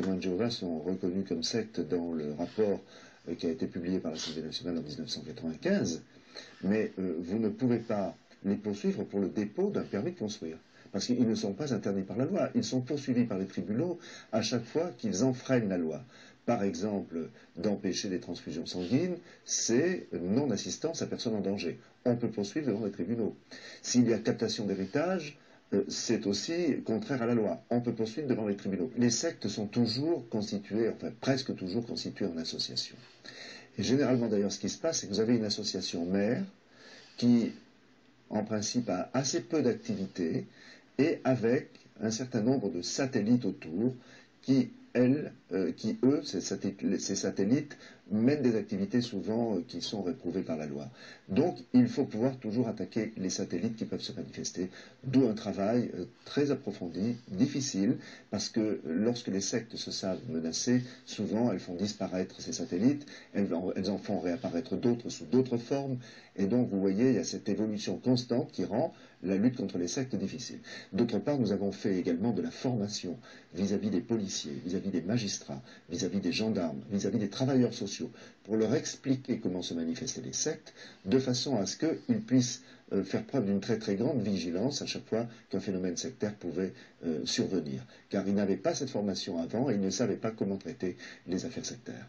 témoins de Jéhovah sont reconnus comme secte dans le rapport euh, qui a été publié par l'Assemblée nationale en 1995, mais euh, vous ne pouvez pas les poursuivre pour le dépôt d'un permis de construire. Parce qu'ils ne sont pas interdits par la loi. Ils sont poursuivis par les tribunaux à chaque fois qu'ils enfreignent la loi. Par exemple, d'empêcher les transfusions sanguines, c'est non-assistance à personne en danger. On peut poursuivre devant les tribunaux. S'il y a captation d'héritage, c'est aussi contraire à la loi. On peut poursuivre devant les tribunaux. Les sectes sont toujours constituées, enfin presque toujours constituées en association. Et généralement d'ailleurs ce qui se passe, c'est que vous avez une association mère qui en principe a assez peu d'activité et avec un certain nombre de satellites autour qui elles, euh, qui eux, ces satellites, mènent des activités souvent euh, qui sont réprouvées par la loi. Donc, il faut pouvoir toujours attaquer les satellites qui peuvent se manifester, d'où un travail euh, très approfondi, difficile, parce que lorsque les sectes se savent menacées, souvent elles font disparaître ces satellites, elles, en font réapparaître d'autres sous d'autres formes, et donc vous voyez, il y a cette évolution constante qui rend la lutte contre les sectes difficile. D'autre part, nous avons fait également de la formation vis-à-vis des policiers, des magistrats, vis-à-vis des gendarmes, vis-à-vis des travailleurs sociaux, pour leur expliquer comment se manifestaient les sectes, de façon à ce qu'ils puissent euh, faire preuve d'une très très grande vigilance à chaque fois qu'un phénomène sectaire pouvait euh, survenir. Car ils n'avaient pas cette formation avant et ils ne savaient pas comment traiter les affaires sectaires.